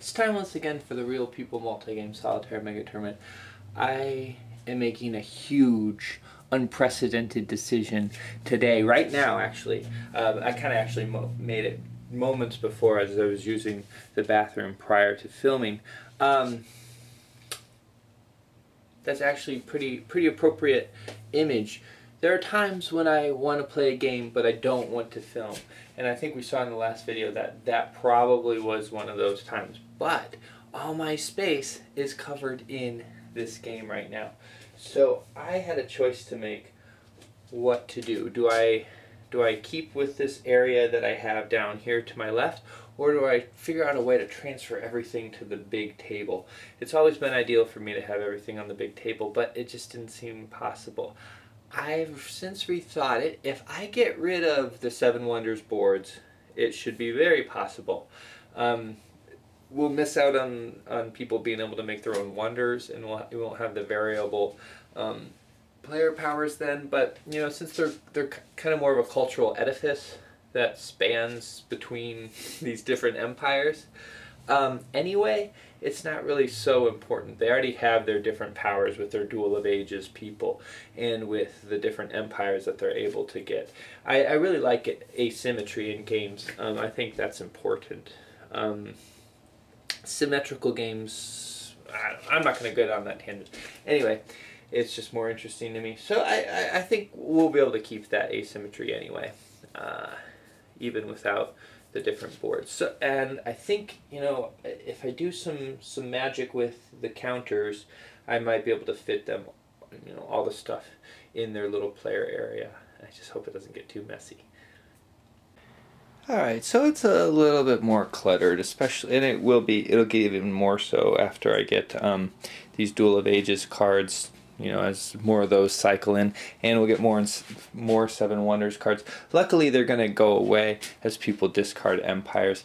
It's time once again for the Real People Multi-Game Solitaire Mega Tournament. I am making a huge, unprecedented decision today, right now actually. Uh, I kind of actually made it moments before as I was using the bathroom prior to filming. Um, that's actually pretty pretty appropriate image. There are times when I want to play a game but I don't want to film. And I think we saw in the last video that that probably was one of those times. But all my space is covered in this game right now. So I had a choice to make what to do. Do I do I keep with this area that I have down here to my left or do I figure out a way to transfer everything to the big table? It's always been ideal for me to have everything on the big table, but it just didn't seem possible. I've since rethought it. If I get rid of the Seven Wonders boards, it should be very possible. Um, we'll miss out on, on people being able to make their own wonders, and we'll, we won't have the variable um, player powers then. But you know, since they're they're kind of more of a cultural edifice that spans between these different empires, um, anyway, it's not really so important. They already have their different powers with their Duel of Ages people and with the different empires that they're able to get. I, I really like it, asymmetry in games. Um, I think that's important. Um, symmetrical games, I, am not going to go down that tangent. Anyway, it's just more interesting to me. So I, I, I think we'll be able to keep that asymmetry anyway, uh, even without the different boards. So, and I think you know if I do some some magic with the counters, I might be able to fit them, you know, all the stuff in their little player area. I just hope it doesn't get too messy. Alright, so it's a little bit more cluttered, especially, and it will be, it'll get even more so after I get um, these Duel of Ages cards you know, as more of those cycle in, and we'll get more and more Seven Wonders cards. Luckily, they're going to go away as people discard Empires.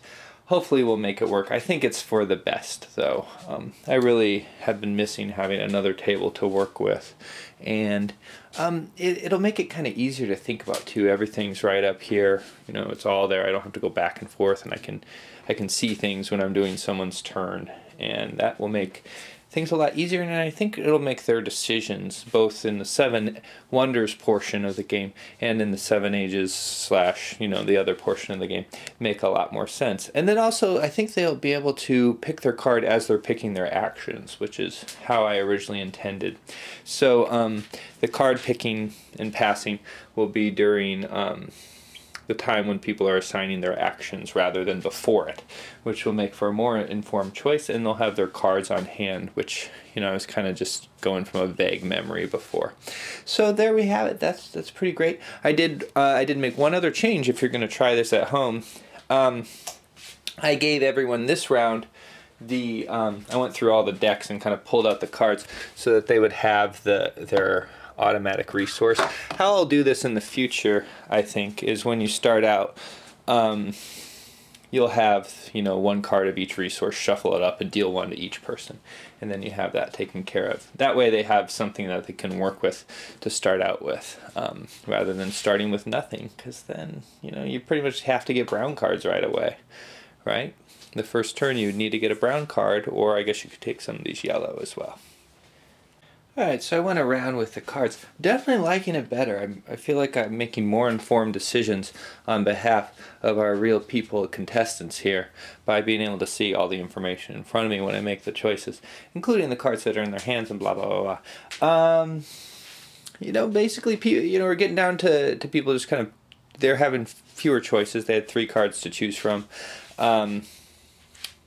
Hopefully, we'll make it work. I think it's for the best, though. Um, I really have been missing having another table to work with, and um, it, it'll make it kind of easier to think about too. Everything's right up here. You know, it's all there. I don't have to go back and forth, and I can I can see things when I'm doing someone's turn, and that will make things a lot easier, and I think it'll make their decisions, both in the Seven Wonders portion of the game and in the Seven Ages slash, you know, the other portion of the game, make a lot more sense. And then also, I think they'll be able to pick their card as they're picking their actions, which is how I originally intended. So um, the card picking and passing will be during. Um, the time when people are assigning their actions rather than before it, which will make for a more informed choice, and they'll have their cards on hand, which you know I was kind of just going from a vague memory before. So there we have it. That's that's pretty great. I did uh, I did make one other change. If you're going to try this at home, um, I gave everyone this round the um, I went through all the decks and kind of pulled out the cards so that they would have the their automatic resource. How I'll do this in the future, I think, is when you start out, um, you'll have you know one card of each resource, shuffle it up, and deal one to each person, and then you have that taken care of. That way, they have something that they can work with to start out with, um, rather than starting with nothing, because then you know you pretty much have to get brown cards right away, right? The first turn you would need to get a brown card, or I guess you could take some of these yellow as well. Alright, so I went around with the cards. Definitely liking it better. I'm, i feel like I'm making more informed decisions on behalf of our real people contestants here by being able to see all the information in front of me when I make the choices, including the cards that are in their hands and blah, blah, blah, blah. Um, you know, basically, you know, we're getting down to, to people just kind of, they're having fewer choices. They had three cards to choose from. Um,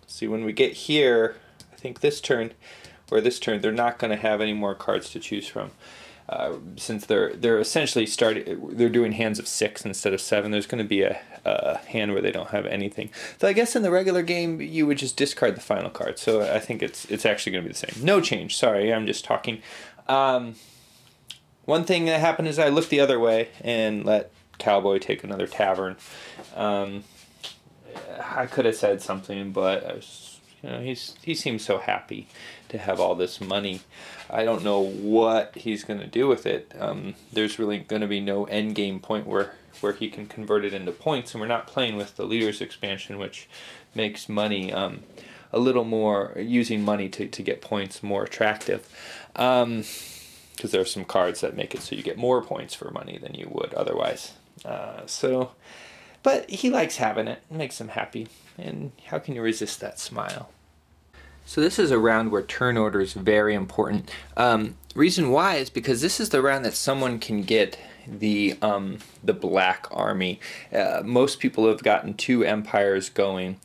see, when we get here, I think this turn, or this turn, they're not going to have any more cards to choose from. Uh, since they're they're essentially starting, they're doing hands of six instead of seven. There's going to be a, a, hand where they don't have anything. So I guess in the regular game you would just discard the final card. So I think it's it's actually going to be the same. No change. Sorry, I'm just talking. Um, one thing that happened is I looked the other way and let Cowboy take another tavern. Um, I could have said something, but I was you know, he's he seems so happy to have all this money. I don't know what he's going to do with it. Um, there's really going to be no end game point where where he can convert it into points, and we're not playing with the leaders expansion, which makes money um, a little more using money to, to get points more attractive. Um, because there are some cards that make it so you get more points for money than you would otherwise. Uh, so, but he likes having it. It makes him happy. And how can you resist that smile? So this is a round where turn order is very important. Um, reason why is because this is the round that someone can get the um, the black army. Uh, most people have gotten two empires going,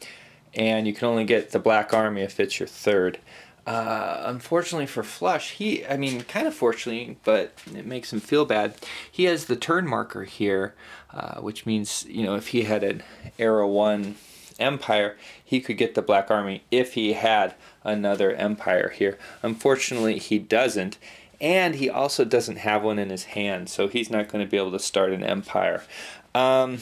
and you can only get the black army if it's your third. Uh, unfortunately for Flush, he, I mean, kind of fortunately, but it makes him feel bad. He has the turn marker here, uh, which means, you know, if he had an Era 1 Empire, he could get the Black Army if he had another Empire here. Unfortunately, he doesn't, and he also doesn't have one in his hand, so he's not going to be able to start an Empire. Um,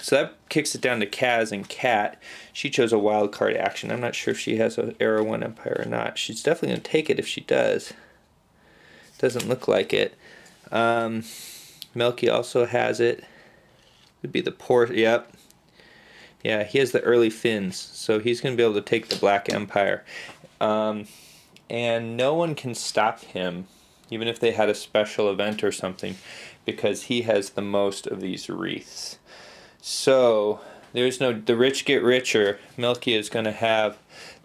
so that kicks it down to Kaz and Kat. She chose a wild card action. I'm not sure if she has an Era 1 Empire or not. She's definitely going to take it if she does. Doesn't look like it. Um, Melky also has it. Would be the poor. Yep. Yeah, he has the early Finns, so he's going to be able to take the Black Empire. Um, and no one can stop him, even if they had a special event or something, because he has the most of these wreaths. So there's no the rich get richer. Milky is going to have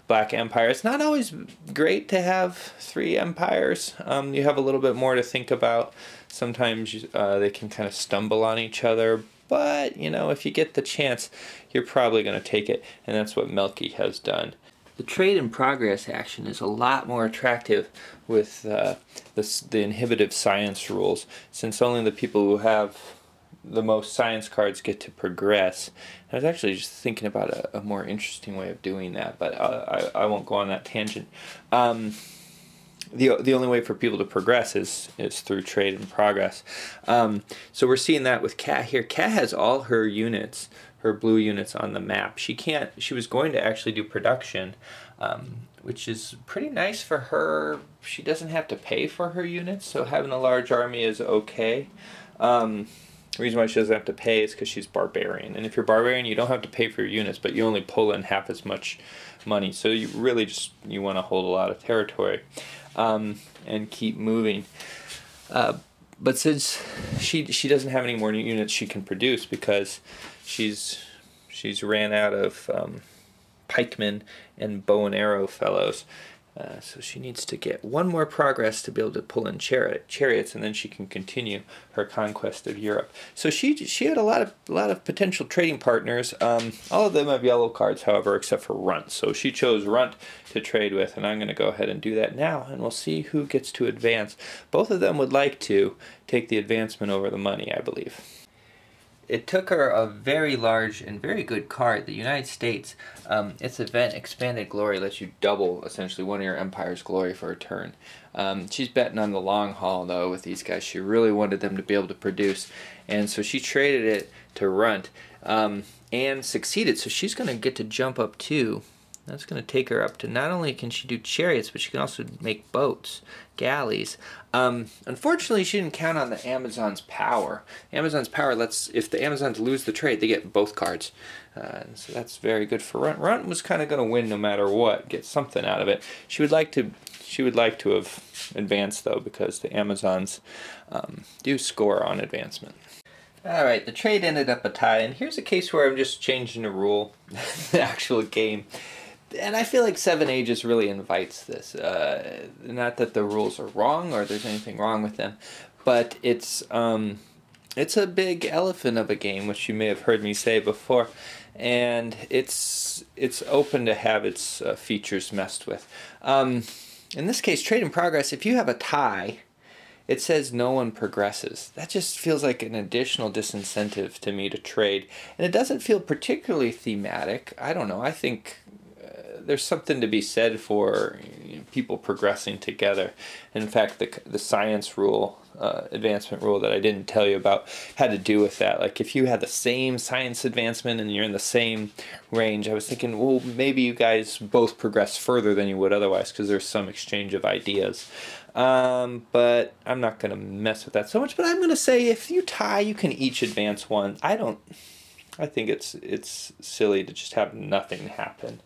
Black Empire. It's not always great to have three empires. Um, you have a little bit more to think about. Sometimes uh, they can kind of stumble on each other, but you know if you get the chance, you're probably going to take it, and that's what Milky has done. The trade in progress action is a lot more attractive with uh, the, the inhibitive science rules, since only the people who have the most science cards get to progress. I was actually just thinking about a, a more interesting way of doing that, but I, I, I won't go on that tangent. Um, the, the only way for people to progress is is through trade and progress. Um, so we're seeing that with Cat here. Cat has all her units, her blue units on the map. She can't. She was going to actually do production, um, which is pretty nice for her. She doesn't have to pay for her units, so having a large army is okay. Um, the reason why she doesn't have to pay is because she's barbarian. And if you're barbarian, you don't have to pay for your units, but you only pull in half as much money. So you really just you want to hold a lot of territory um, and keep moving. Uh, but since she she doesn't have any more units she can produce because she's she's ran out of um, pikemen and bow and arrow fellows, uh, so she needs to get one more progress to be able to pull in chariot, chariots, and then she can continue her conquest of Europe. So she she had a lot of a lot of potential trading partners. Um, all of them have yellow cards, however, except for Runt. So she chose Runt to trade with, and I'm going to go ahead and do that now, and we'll see who gets to advance. Both of them would like to take the advancement over the money, I believe it took her a very large and very good card, the United States. Um, its event, Expanded Glory, lets you double essentially one of your empire's glory for a turn. Um, she's betting on the long haul though with these guys. She really wanted them to be able to produce, and so she traded it to Runt um, and succeeded. So she's going to get to jump up too. That's going to take her up to not only can she do chariots, but she can also make boats, galleys. Um, unfortunately, she didn't count on the Amazon's power. Amazon's power lets, if the Amazons lose the trade, they get both cards. Uh, so that's very good for Runt. Runt was kind of going to win no matter what, get something out of it. She would like to, she would like to have advanced though, because the Amazons um, do score on advancement. All right, the trade ended up a tie, and here's a case where I'm just changing a rule, the actual game and I feel like Seven Ages really invites this. Uh, not that the rules are wrong or there's anything wrong with them, but it's um, it's a big elephant of a game, which you may have heard me say before, and it's it's open to have its uh, features messed with. Um, in this case, trade in progress. If you have a tie, it says no one progresses. That just feels like an additional disincentive to me to trade, and it doesn't feel particularly thematic. I don't know. I think there's something to be said for you know, people progressing together. In fact, the the science rule, uh, advancement rule that I didn't tell you about, had to do with that. Like if you had the same science advancement and you're in the same range, I was thinking, well, maybe you guys both progress further than you would otherwise because there's some exchange of ideas. Um, but I'm not going to mess with that so much. But I'm going to say if you tie, you can each advance one. I don't. I think it's it's silly to just have nothing happen.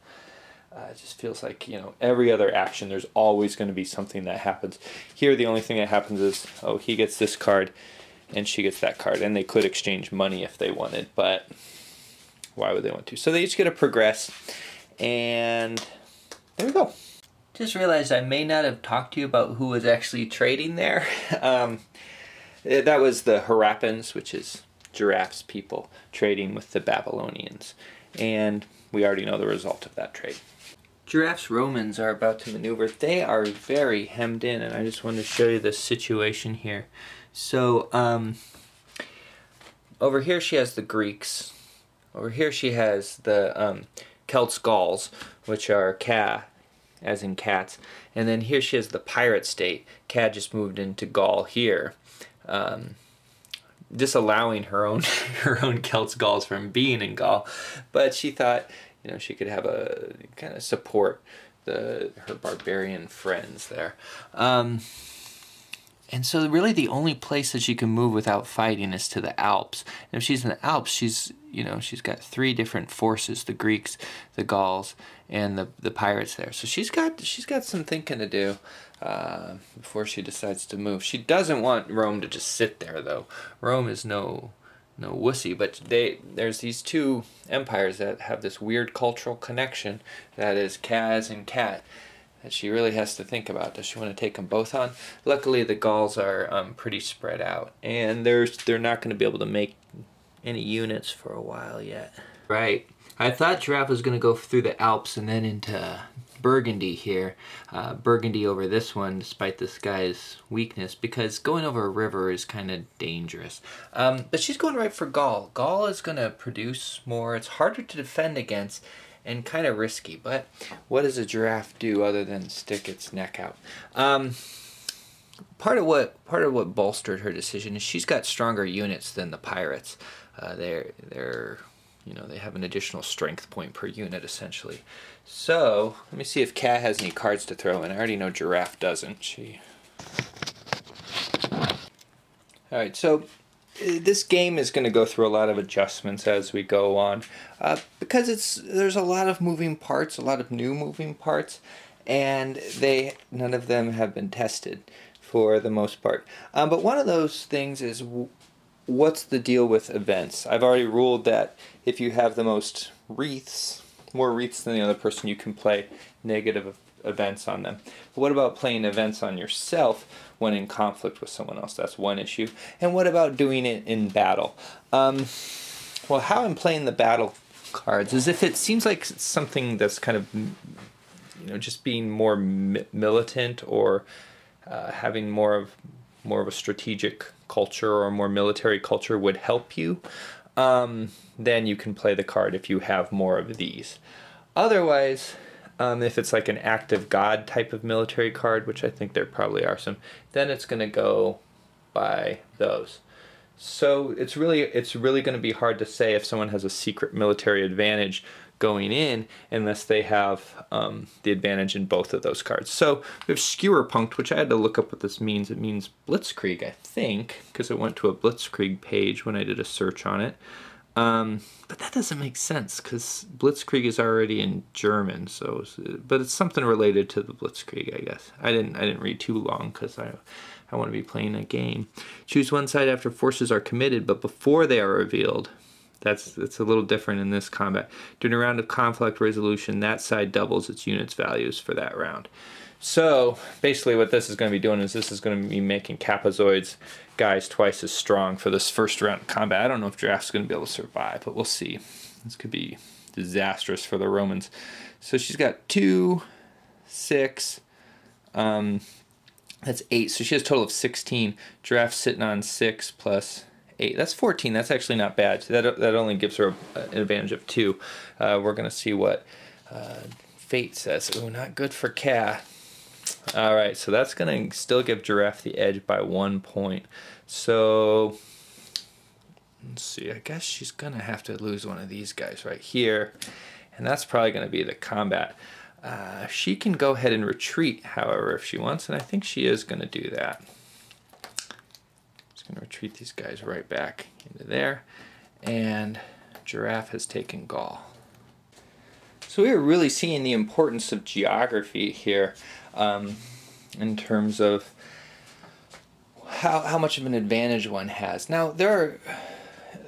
Uh, it just feels like you know every other action there's always going to be something that happens. Here the only thing that happens is oh he gets this card and she gets that card and they could exchange money if they wanted but why would they want to? So they each get to progress and there we go. Just realized i may not have talked to you about who was actually trading there. Um, that was the Harappans, which is giraffes people trading with the babylonians and we already know the result of that trade Giraffes Romans are about to maneuver. They are very hemmed in, and I just wanted to show you the situation here. So, um, over here she has the Greeks. Over here she has the um, Celts Gauls, which are Ca, as in cats. And then here she has the pirate state. Ca just moved into Gaul here. Um, disallowing her own her own Celts Gauls from being in Gaul, but she thought you know, she could have a kind of support the her barbarian friends there. Um, and so really the only place that she can move without fighting is to the Alps. And if she's in the Alps, she's you know, she's got three different forces, the Greeks, the Gauls, and the the pirates there. So she's got she's got some thinking to do uh, before she decides to move. She doesn't want Rome to just sit there though. Rome is no no wussy, but they there's these two empires that have this weird cultural connection that is Kaz and Cat that she really has to think about. Does she want to take them both on? Luckily, the Gauls are um, pretty spread out, and there's they're not going to be able to make any units for a while yet. Right. I thought Giraffe was going to go through the Alps and then into Burgundy here. Uh, Burgundy over this one, despite this guy's weakness, because going over a river is kind of dangerous. Um, but she's going right for Gaul. Gaul is going to produce more. It's harder to defend against and kind of risky. But what does a giraffe do other than stick its neck out? Um, part of what part of what bolstered her decision is she's got stronger units than the pirates. Uh, they're they're you know, they have an additional strength point per unit essentially. So, let me see if Cat has any cards to throw in. I already know Giraffe doesn't. She. Alright, so uh, this game is going to go through a lot of adjustments as we go on uh, because it's there's a lot of moving parts, a lot of new moving parts, and they none of them have been tested for the most part. Um, but one of those things is what's the deal with events? I've already ruled that if you have the most wreaths, more wreaths than the other person, you can play negative events on them. But what about playing events on yourself when in conflict with someone else? That's one issue. And what about doing it in battle? Um, well, how I'm playing the battle cards is if it seems like something that's kind of, you know, just being more mi militant or uh, having more of more of a strategic culture or more military culture would help you, um, then you can play the card if you have more of these. Otherwise, um, if it's like an active god type of military card, which I think there probably are some, then it's going to go by those. So it's really it's really going to be hard to say if someone has a secret military advantage going in unless they have um, the advantage in both of those cards. So we have Schwerpunkt, which I had to look up what this means. It means Blitzkrieg, I think, because it went to a Blitzkrieg page when I did a search on it. Um, but that doesn't make sense because Blitzkrieg is already in German. So, but it's something related to the Blitzkrieg, I guess. I didn't I didn't read too long because I I want to be playing a game. Choose one side after forces are committed, but before they are revealed. That's that's a little different in this combat. During a round of conflict resolution, that side doubles its units values for that round. So basically what this is going to be doing is this is going to be making Capazoids guys twice as strong for this first round of combat. I don't know if Giraffe's going to be able to survive, but we'll see. This could be disastrous for the Romans. So she's got two, six, um, that's eight. So she has a total of 16. Giraffe sitting on six plus eight. That's 14. That's actually not bad. That, that only gives her a, an advantage of two. Uh, we're going to see what uh, Fate says. Ooh, not good for Cat. All right, so that's going to still give Giraffe the edge by one point. So, let's see. I guess she's going to have to lose one of these guys right here. And that's probably going to be the combat. Uh, she can go ahead and retreat, however, if she wants, and I think she is going to do that going to retreat these guys right back into there. And Giraffe has taken Gaul. So we are really seeing the importance of geography here um, in terms of how, how much of an advantage one has. Now, there are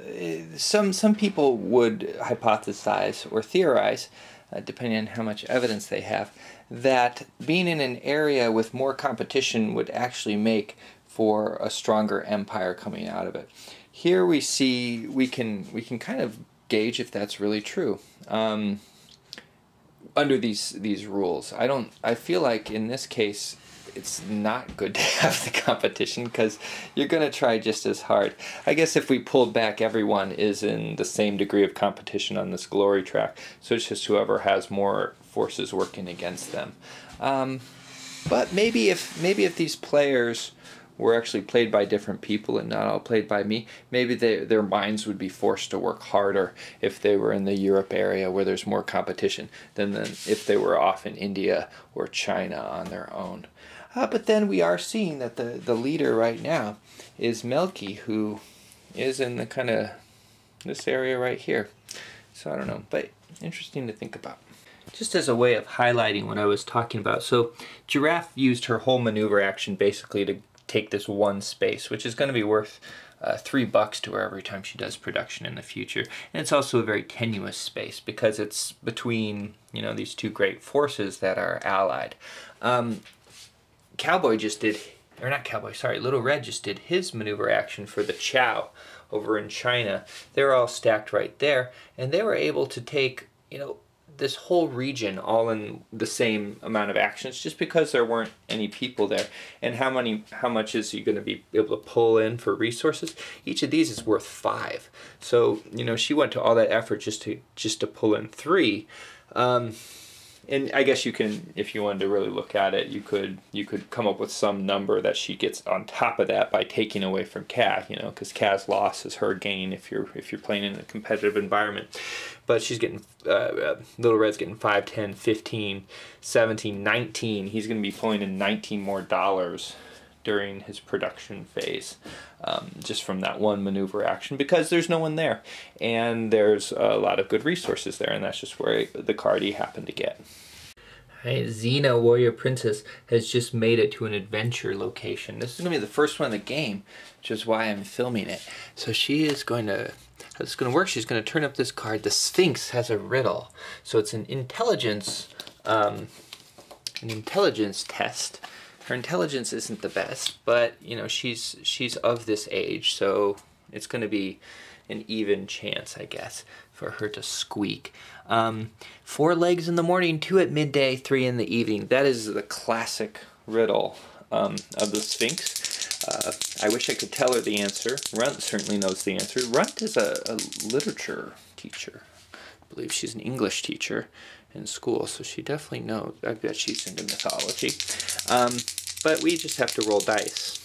uh, some, some people would hypothesize or theorize, uh, depending on how much evidence they have, that being in an area with more competition would actually make for a stronger empire coming out of it. Here we see we can we can kind of gauge if that's really true. Um, under these these rules, I don't. I feel like in this case, it's not good to have the competition because you're going to try just as hard. I guess if we pulled back, everyone is in the same degree of competition on this glory track. So it's just whoever has more forces working against them. Um, but maybe if maybe if these players were actually played by different people and not all played by me, maybe they, their minds would be forced to work harder if they were in the Europe area where there's more competition than, than if they were off in India or China on their own. Uh, but then we are seeing that the, the leader right now is Melky, who is in the kind of this area right here. So I don't know, but interesting to think about just as a way of highlighting what I was talking about. So Giraffe used her whole maneuver action basically to take this one space, which is going to be worth uh, three bucks to her every time she does production in the future. And it's also a very tenuous space because it's between you know these two great forces that are allied. Um, Cowboy just did, or not Cowboy, sorry, Little Red just did his maneuver action for the Chow over in China. They're all stacked right there, and they were able to take you know this whole region all in the same amount of actions just because there weren't any people there. And how many how much is you going to be able to pull in for resources? Each of these is worth five. So you know she went to all that effort just to just to pull in three. Um, and I guess you can, if you wanted to really look at it, you could you could come up with some number that she gets on top of that by taking away from Ka, you know, because Ka's loss is her gain if you're if you're playing in a competitive environment. But she's getting uh, uh, Little Red's getting 5, 10, 15, 17, 19. He's going to be pulling in 19 more dollars during his production phase um, just from that one maneuver action because there's no one there and there's a lot of good resources there and that's just where the card he happened to get. Xena Warrior Princess has just made it to an adventure location. This is going to be the first one in the game, which is why I'm filming it. So she is going to, it's going to work, she's going to turn up this card. The Sphinx has a riddle. So it's an intelligence, um, an intelligence test her intelligence isn't the best, but you know she's she's of this age, so it's going to be an even chance, I guess, for her to squeak. Um, four legs in the morning, two at midday, three in the evening. That is the classic riddle um, of the Sphinx. Uh, I wish I could tell her the answer. Runt certainly knows the answer. Runt is a, a literature teacher. I believe she's an English teacher in school, so she definitely knows. I bet she's into mythology. Um, but we just have to roll dice.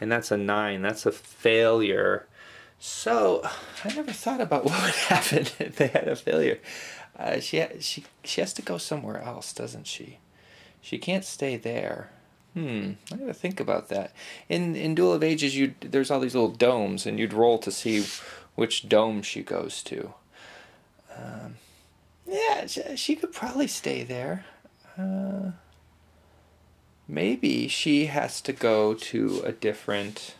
And that's a 9. That's a failure. So, I never thought about what would happen if they had a failure. Uh, she, she, she has to go somewhere else, doesn't she? She can't stay there. Hmm, I gotta think about that. In in Duel of Ages, you there's all these little domes, and you'd roll to see which dome she goes to. Um, yeah, she, she could probably stay there. Uh, maybe she has to go to a different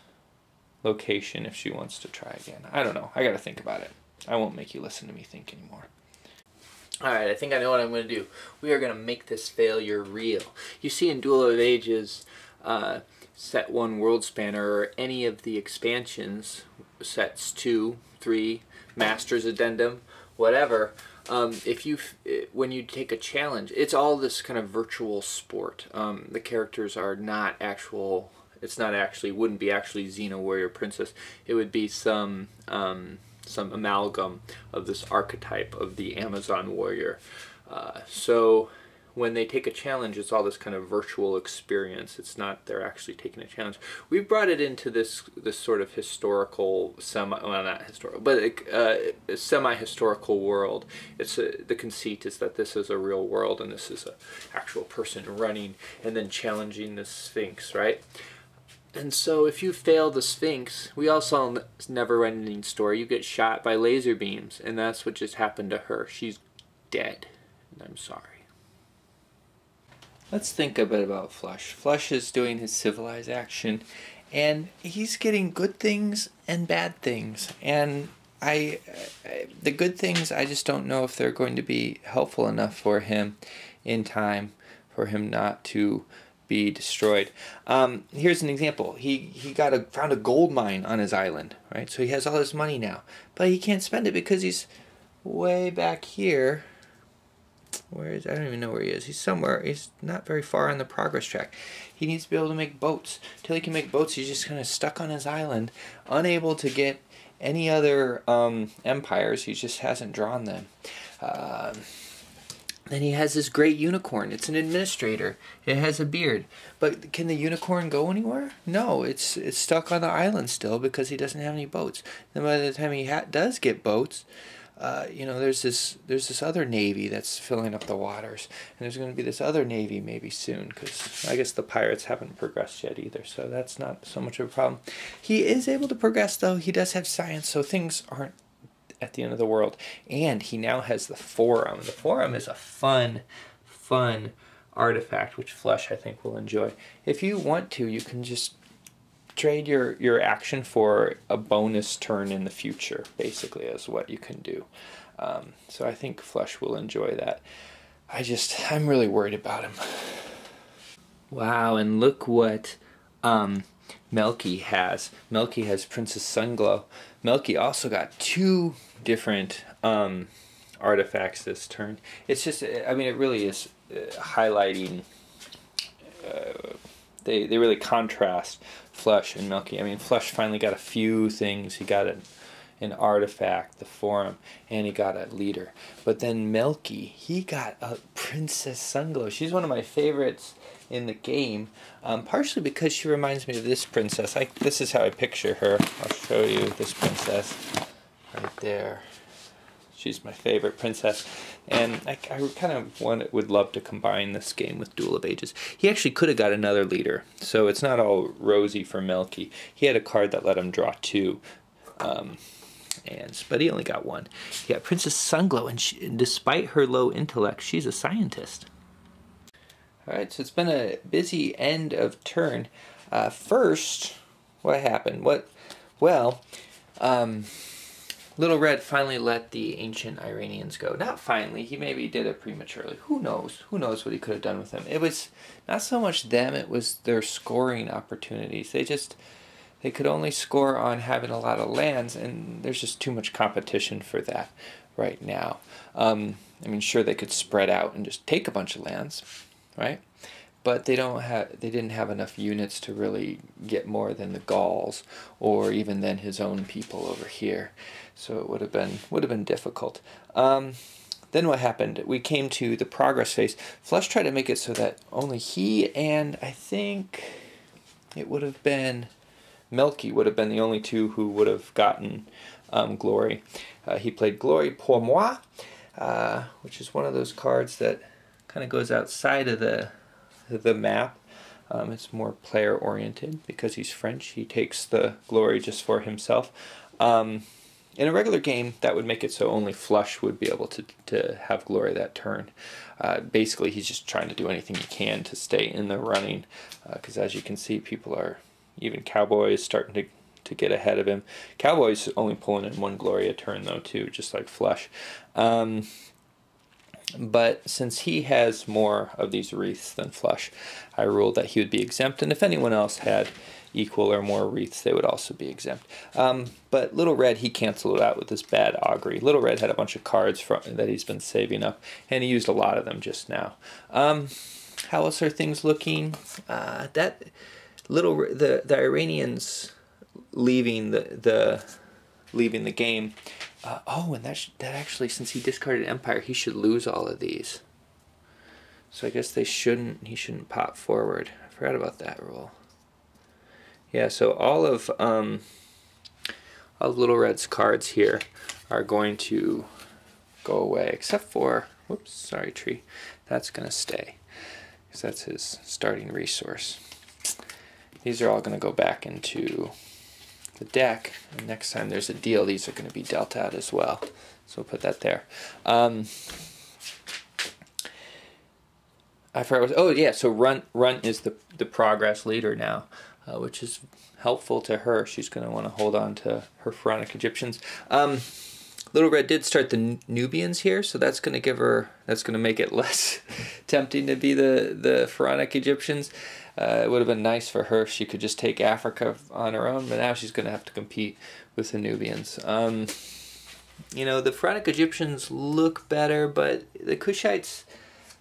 location if she wants to try again. I don't know. I got to think about it. I won't make you listen to me think anymore. Alright, I think I know what I'm going to do. We are going to make this failure real. You see in Duel of Ages, uh, set 1 World Spanner, or any of the expansions, sets 2, 3, Master's Addendum, whatever, um, if you when you take a challenge, it's all this kind of virtual sport. Um, the characters are not actual. It's not actually wouldn't be actually Xena Warrior Princess. It would be some um, some amalgam of this archetype of the Amazon warrior. Uh, so when they take a challenge, it's all this kind of virtual experience. It's not they're actually taking a challenge. We've brought it into this this sort of historical semi well not historical but uh, semi historical world. It's a, the conceit is that this is a real world and this is a actual person running and then challenging the Sphinx, right? And so if you fail the Sphinx, we all saw Never Ending Story, you get shot by laser beams, and that's what just happened to her. She's dead. And I'm sorry. Let's think a bit about Flush. Flush is doing his civilized action, and he's getting good things and bad things. And I, I, the good things, I just don't know if they're going to be helpful enough for him in time for him not to be destroyed. Um, here's an example. He he got a found a gold mine on his island, right? So he has all his money now, but he can't spend it because he's way back here. Where is I don't even know where he is. He's somewhere. He's not very far on the progress track. He needs to be able to make boats. Till he can make boats, he's just kind of stuck on his island, unable to get any other um, empires. He just hasn't drawn them. Uh, then he has this great unicorn. It's an administrator. It has a beard. But can the unicorn go anywhere? No, it's it's stuck on the island still because he doesn't have any boats. Then by the time he does get boats, uh, you know, there's this there's this other navy that's filling up the waters, and there's going to be this other navy maybe soon because I guess the pirates haven't progressed yet either, so that's not so much of a problem. He is able to progress though. He does have science, so things aren't at the end of the world. And he now has the Forum. The Forum is a fun, fun artifact which Flush I think will enjoy. If you want to, you can just trade your your action for a bonus turn in the future. Basically, is what you can do. Um, so I think Flush will enjoy that. I just I'm really worried about him. Wow, and look what um, Melky has. Melky has Princess Sunglow. Melky also got two different um, artifacts this turn. It's just, I mean, it really is uh, highlighting. Uh, they they really contrast Flush and Melky. I mean, Flush finally got a few things. He got an an artifact, the Forum, and he got a leader. But then Melky, he got a Princess Sunglow. She's one of my favorites in the game, um, partially because she reminds me of this princess. I, this is how I picture her. I'll show you this princess right there. She's my favorite princess, and I, I kind of want, would love to combine this game with Duel of Ages. He actually could have got another leader, so it's not all rosy for Melky. He had a card that let him draw two, um, and but he only got one. He got Princess Sunglow, and, she, despite her low intellect, she's a scientist. All right, so it's been a busy end of turn. Uh, first, what happened? What? Well, um, Little Red finally let the ancient Iranians go. Not finally, he maybe did it prematurely. Who knows? Who knows what he could have done with them? It was not so much them, it was their scoring opportunities. They just they could only score on having a lot of lands, and there's just too much competition for that right now. Um, I mean, sure they could spread out and just take a bunch of lands, right? But they don't have they didn't have enough units to really get more than the Gauls or even than his own people over here. So it would have been would have been difficult. Um, then what happened? We came to the progress phase. Flush tried to make it so that only he and I think it would have been Melky would have been the only two who would have gotten um, glory. Uh, he played Glory pour moi, uh, which is one of those cards that kind of goes outside of the the map. Um, it's more player oriented because he's French. He takes the glory just for himself. Um, in a regular game, that would make it so only Flush would be able to, to have glory that turn. Uh, basically, he's just trying to do anything he can to stay in the running because, uh, as you can see, people are, even Cowboys, starting to, to get ahead of him. Cowboys only pulling in one glory a turn, though, too, just like Flush. Um, but since he has more of these wreaths than Flush, I ruled that he would be exempt, and if anyone else had equal or more wreaths, they would also be exempt. Um, but Little Red, he canceled it out with this bad augury. Little Red had a bunch of cards from, that he's been saving up, and he used a lot of them just now. Um, how else are things looking? Uh, that little the the Iranians leaving the the leaving the game uh, oh, and that, that actually, since he discarded Empire, he should lose all of these. So I guess they shouldn't, he shouldn't pop forward. I forgot about that rule. Yeah, so all of, um, all of Little Red's cards here are going to go away, except for, whoops, sorry tree, that's going to stay, because that's his starting resource. These are all going to go back into the deck. And next time there's a deal, these are going to be dealt out as well. So we'll put that there. Um, I forgot. Oh yeah, so Runt Runt is the the progress leader now, uh, which is helpful to her. She's going to want to hold on to her Pharaonic Egyptians. Um, Little Red did start the Nubians here, so that's going to give her that's going to make it less tempting to be the the Pharaonic Egyptians. Uh, it would have been nice for her if she could just take Africa on her own, but now she's going to have to compete with the Nubians. Um, you know, the Pharaonic Egyptians look better, but the Kushites,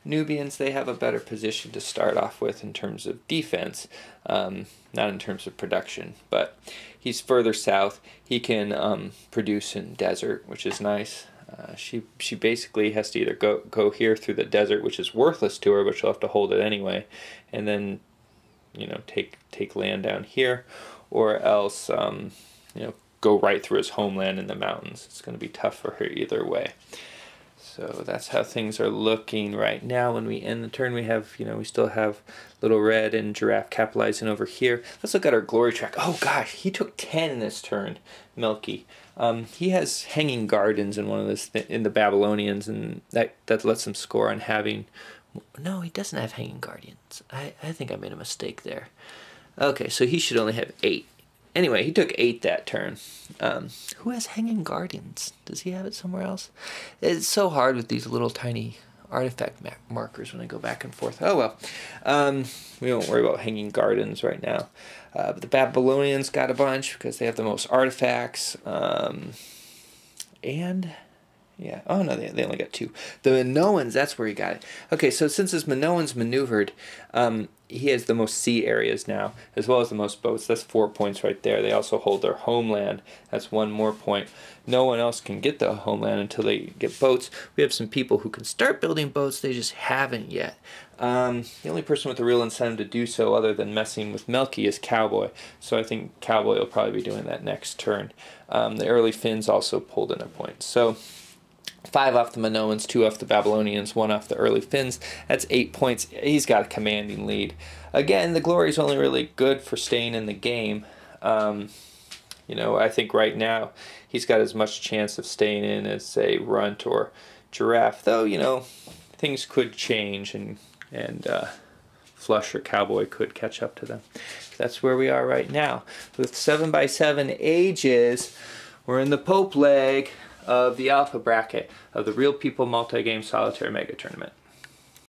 Nubians, they have a better position to start off with in terms of defense, um, not in terms of production. But he's further south. He can um, produce in desert, which is nice. Uh, she she basically has to either go go here through the desert, which is worthless to her, but she'll have to hold it anyway, and then you know take take land down here, or else um, you know go right through his homeland in the mountains. It's going to be tough for her either way. So that's how things are looking right now. When we end the turn, we have, you know, we still have Little Red and Giraffe capitalizing over here. Let's look at our glory track. Oh gosh, he took 10 in this turn, Melky. Um, he has Hanging Gardens in one of this in the Babylonians, and that, that lets him score on having no, he doesn't have Hanging Gardens. I, I think I made a mistake there. Okay, so he should only have eight. Anyway, he took eight that turn. Um, who has Hanging Gardens? Does he have it somewhere else? It's so hard with these little tiny artifact markers when I go back and forth. Oh well, um, we won't worry about Hanging Gardens right now. Uh, but the Babylonians got a bunch because they have the most artifacts. Um, and yeah. Oh no, they, they only got two. The Minoans, that's where he got it. Okay, so since his Minoans maneuvered, um, he has the most sea areas now, as well as the most boats. That's four points right there. They also hold their homeland. That's one more point. No one else can get the homeland until they get boats. We have some people who can start building boats. They just haven't yet. Um, the only person with a real incentive to do so, other than messing with Melky, is Cowboy. So I think Cowboy will probably be doing that next turn. Um, the early Finns also pulled in a point. So five off the Minoans, two off the Babylonians, one off the early Finns. That's eight points. He's got a commanding lead. Again, the glory is only really good for staying in the game. Um, you know, I think right now he's got as much chance of staying in as say Runt or Giraffe. Though you know, things could change and and uh, Flush or Cowboy could catch up to them. That's where we are right now with seven by seven ages. We're in the Pope leg of the alpha bracket of the Real People Multi-Game Solitaire Mega Tournament.